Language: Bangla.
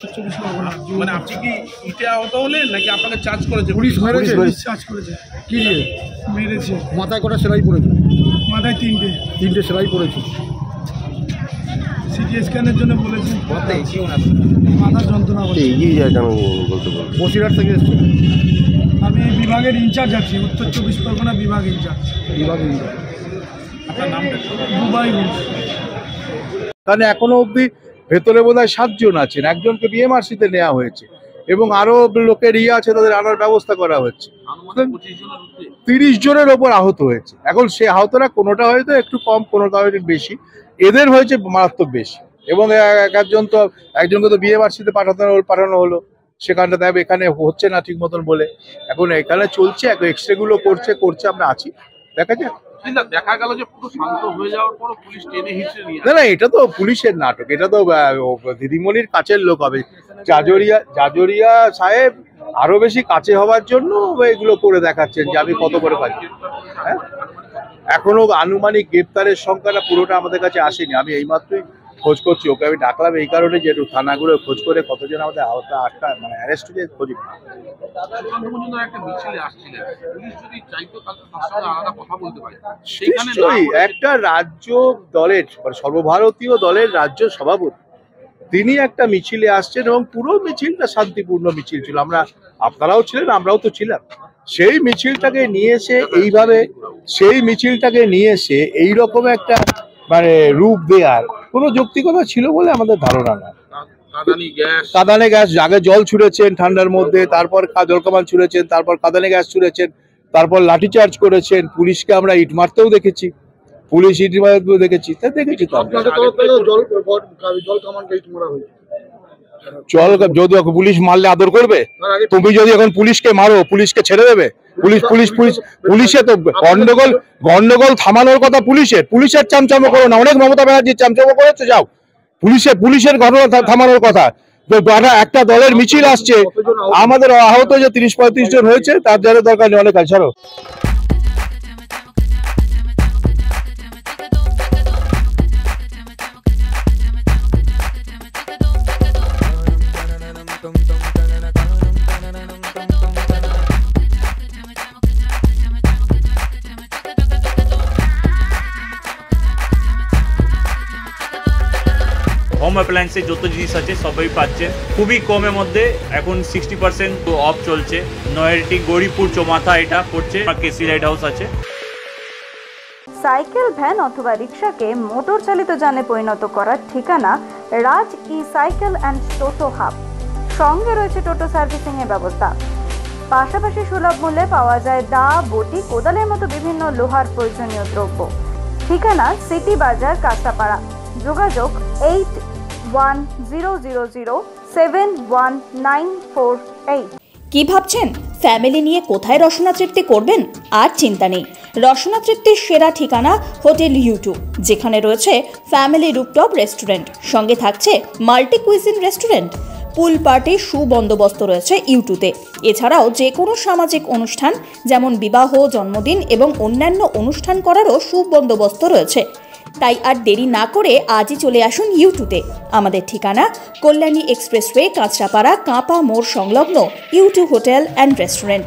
চব্বিশ পরগনা মানে আপনি কি ইটে আহত হলেন নাকি আপনাকে চার্জ করেছে? পুলিশ মেরেছে? চার্জ করেছে। কি দিয়ে মেরেছে। মাথায় কটা সেলাই পড়েছে? মাথায় তিনটে। তিনটে সেলাই পড়েছে। সিটি স্ক্যানের জন্য বলেছে। মাথা যন্ত্রণা করছে এগিয়ে যায় কেন বলতে পারব বসিরহাট থেকে এসছে? আমি এই বিভাগের ইনচার্জ আছি উত্তর চব্বিশ পরগনা বিভাগ ইনচার্জ। বিভাগ আপনার? দুবাই ঘোষ কারণ এখনও অবধি ভেতরে বোধ হয় সাতজন আছেন একজনকে বিএমআরসিতে নেওয়া হয়েছে এবং আরও লোকের ইয়ে আছে তাদের আনার ব্যবস্থা করা হচ্ছে। তিরিশ জনের ওপর আহত হয়েছে। এখন সে আহতরা কোনোটা হয়তো একটু কম কোনোটা হয়তো বেশি। এদের হয়েছে মারাত্মক বেশি। এবং এক- এক একজন তো একজনকে তো বিএমআরসিতে পাঠানো হলো- পাঠানো হলো। সেখানটা দেখ এখানে হচ্ছে না ঠিক মতন বলে। এখন এখানে চলছে এক্স রে গুলো করছে করছে আমরা আছি। দেখা যাক। কিন্তু দেখা গেল যে পুরো শান্ত হয়ে যাওয়ার পরও পুলিশ টেনে হিচড়ে নিয়ে না না এটা তো পুলিশের নাটক এটা তো দিদিমণির কাছের লোক হবে। জাজরিয়া জাজরিয়া সাহেব আরও বেশি কাছে হওয়ার জন্য এগুলো করে দেখাচ্ছেন যে আমি কত করে পারি। হ্যাঁ? এখনও আনুমানিক গ্রেপ্তারের সংখ্যাটা পুরোটা আমাদের কাছে আসেনি আমি এইমাত্রই খোঁজ করছি, ওকে আমি ডাকলাম এই কারণে যে একটু থানাগুলো খোঁজ করে কতজন আমাদের আহত আটকা মানে অ্যারেস্ট হয়ে খোঁজ একটা রাজ্য দলের মানে সর্বভারতীয় দলের রাজ্য সভাপতি, তিনি একটা মিছিলে আসছেন এবং পুরো মিছিলটা শান্তিপূর্ণ মিছিল ছিল। আমরা, আপনারাও ছিলেন, আমরাও তো ছিলাম। সেই মিছিলটাকে নিয়ে এসে এইভাবে, সেই মিছিলটাকে নিয়ে এসে এই রকম একটা মানে রূপ দেওয়ার কোনো যৌক্তিকতা ছিল বলে আমাদের ধারণা না কাদানি গ্যাস আগে জল ছুঁড়েছেন ঠান্ডার মধ্যে তারপর জলকামান ছুঁড়েছেন তারপর কাদানে গ্যাস ছুঁড়েছেন তারপর লাঠি চার্জ করেছেন পুলিশকে আমরা ইট মারতেও দেখেছি পুলিশ ইট মারতেও দেখেছি তা দেখেছি তো জল যদি পুলিশ মারলে আদর করবে? তুমি যদি এখন পুলিশকে মারো পুলিশকে ছেড়ে দেবে? পুলিশ পুলিশ পুলিশ পুলিশে তো গন্ডগোল গন্ডগোল থামানোর কথা পুলিশের পুলিশের চামচামো করো না অনেক মমতা ব্যানার্জির চামচামো করেছে যাও। পুলিশের পুলিশের ঘটনা থামানোর কথা। একটা- একটা দলের মিছিল আসছে। আমাদের আহত যে তিরিশ পঁয়ত্রিশ জন হয়েছে তার যারা দরকার নেই অনেক আছে হোম অ্যাপ্লায়েন্সে যত জিনিস আছে, সবই পাচ্ছেন খুবই কমের মধ্যে এখন সিক্সটি পার্সেন্ট অফ চলছে। নয়ারটি গৌরীপুর চৌমাথা এটা পড়ছে কেসি লাইট হাউস আছে। সাইকেল, ভ্যান অথবা রিক্সাকে মোটর চালিত যানে পরিণত করার ঠিকানা Raj e cycle and toto hub. সঙ্গে রয়েছে টোটো সার্ভিসিং এর ব্যবস্থা। পাশাপাশি সুলভ মূল্যে পাওয়া যায় দা, বটি, কোদালের মতো বিভিন্ন লোহার প্রয়োজনীয় দ্রব্য। ঠিকানা সিটি বাজার, কাঁচাপাড়া। যোগাযোগ eight one zero zero zero seven one nine four eight. কি ভাবছেন? ফ্যামিলি নিয়ে কোথায় রসনা তৃপ্তি করবেন? আর চিন্তা নেই। রসনা তৃপ্তির সেরা ঠিকানা হোটেল ইউটিউব যেখানে রয়েছে ফ্যামিলি রুপটপ রেস্টুরেন্ট, সঙ্গে থাকছে মাল্টি কুইজিন রেস্টুরেন্ট। পুল পার্টির সুবন্দোবস্ত রয়েছে ইউটুতে। এছাড়াও যে কোনো সামাজিক অনুষ্ঠান, যেমন বিবাহ, জন্মদিন এবং অন্যান্য অনুষ্ঠান করারও সুবন্দোবস্ত রয়েছে। তাই আর দেরি না করে আজই চলে আসুন ইউটিউবে। আমাদের ঠিকানা কল্যাণী এক্সপ্রেসওয়ে, কাঁচরাপাড়া, কাঁপা মোড় সংলগ্ন ইউটিউব হোটেল অ্যান্ড রেস্টুরেন্ট।